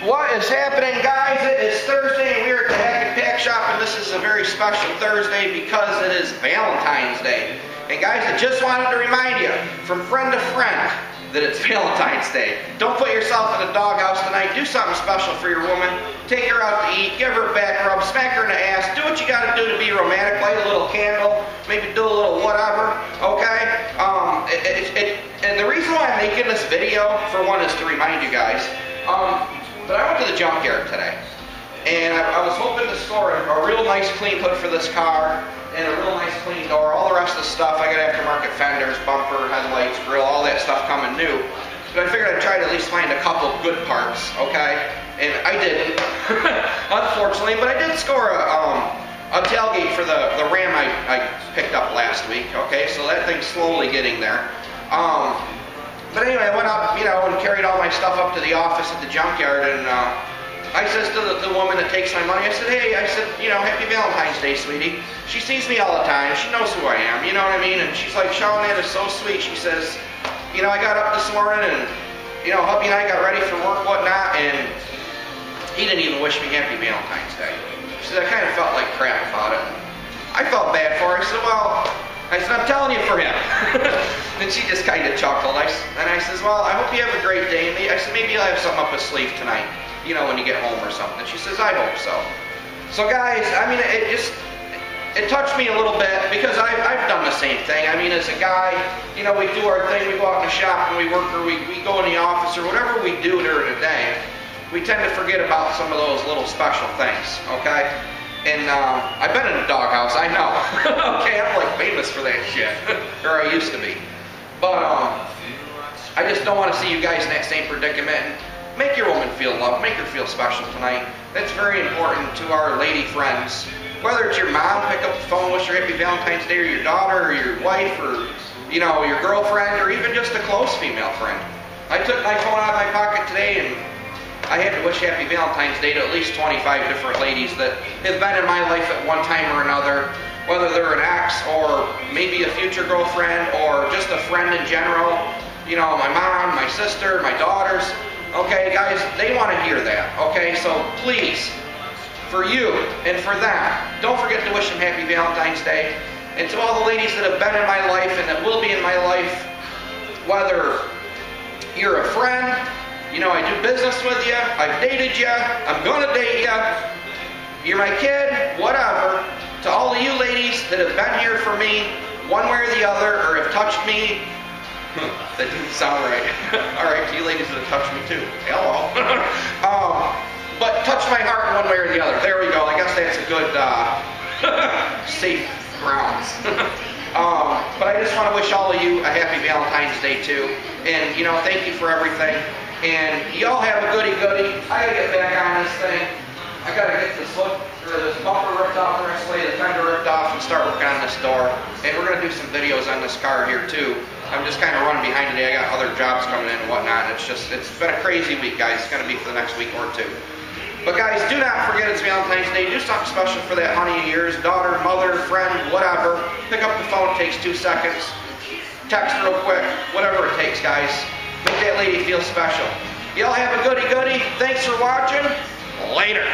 What is happening, guys? It is Thursday, and we're at the Hack and Pack Shop, and this is a very special Thursday because it is Valentine's Day. And guys, I just wanted to remind you, from friend to friend, that it's Valentine's Day. Don't put yourself in a doghouse tonight. Do something special for your woman. Take her out to eat. Give her a back rub. Smack her in the ass. Do what you got to do to be romantic. Light a little candle. Maybe do a little whatever. Okay? Um, it, it, it, and the reason why I'm making this video, for one, is to remind you guys. Um, junkyard today, and I, I was hoping to score a, a, real nice clean hood for this car, and a real nice clean door. All the rest of the stuff, I got aftermarket fenders, bumper, headlights, grill, all that stuff coming new. But I figured I'd try to at least find a couple good parts, okay? And I didn't, unfortunately, but I did score a, um, a tailgate for the, the Ram I, I picked up last week, okay? So that thing's slowly getting there. Um, but anyway, I went up, you know, and carried all my stuff up to the office at the junkyard, and uh, I says to the, the woman that takes my money, I said, hey, I said, you know, happy Valentine's Day, sweetie. She sees me all the time. She knows who I am, you know what I mean? And she's like, Sean, that is so sweet. She says, you know, I got up this morning and, you know, hubby and I got ready for work, whatnot, and he didn't even wish me happy Valentine's Day. She said, I kind of felt like crap about it. I felt bad for her. I said, well, I said, I'm telling you for him. and she just kind of chuckled. I, and I says, well, I hope you have a great day. I said, maybe you'll have something up his sleeve tonight, you know, when you get home or something. She says, I hope so. So guys, I mean, it just, it touched me a little bit because I've, I've done the same thing. I mean, as a guy, you know, we do our thing, we go out in the shop and we work or we, we go in the office or whatever we do during the day, we tend to forget about some of those little special things, okay? And um, I've been in a doghouse, I know. okay, I'm like famous for that shit. or I used to be. But um, I just don't want to see you guys in that same predicament. And make your woman feel loved. Make her feel special tonight. That's very important to our lady friends. Whether it's your mom, pick up the phone, wish her happy Valentine's Day, or your daughter, or your wife, or you know, your girlfriend, or even just a close female friend. I took my phone out of my pocket today and I had to wish Happy Valentine's Day to at least 25 different ladies that have been in my life at one time or another, whether they're an ex or maybe a future girlfriend or just a friend in general. You know, my mom, my sister, my daughters. Okay, guys, they want to hear that. Okay, so please, for you and for them, don't forget to wish them Happy Valentine's Day. And to all the ladies that have been in my life and that will be in my life, whether you're a friend, you know, I do business with you. I've dated you. I'm going to date you. You're my kid, whatever. To all of you ladies that have been here for me, one way or the other, or have touched me, that didn't sound right. all right, to you ladies that have touched me too. Hello. um, but touch my heart one way or the other. There we go. I guess that's a good uh, safe grounds. um, but I just want to wish all of you a happy Valentine's Day too. And, you know, thank you for everything. And y'all have a goody goody. I gotta get back on this thing. I gotta get this hook or this bumper ripped off recently, the fender ripped off, and start working on this door. And we're gonna do some videos on this car here too. I'm just kind of running behind today. I got other jobs coming in and whatnot. It's just it's been a crazy week, guys. It's gonna be for the next week or two. But guys, do not forget it's Valentine's Day. Do something special for that honey of yours, daughter, mother, friend, whatever. Pick up the phone. It takes two seconds. Text real quick. Whatever it takes, guys. Lady feel special. Y'all have a goody goody. Thanks for watching. Later.